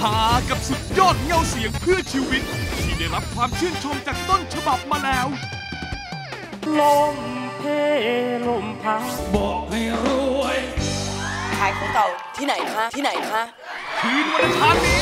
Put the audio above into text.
หากับสุดยอดเงาเสียงเพื่อชีวิต ที่ได้รับความชื่นชมจากต้นฉบับมาแล้ว ลมเพลมพัดบอกให้รวย ขายของเก่าที่ไหนคะ ที่ไหนคะ คืนวันอังคารนี้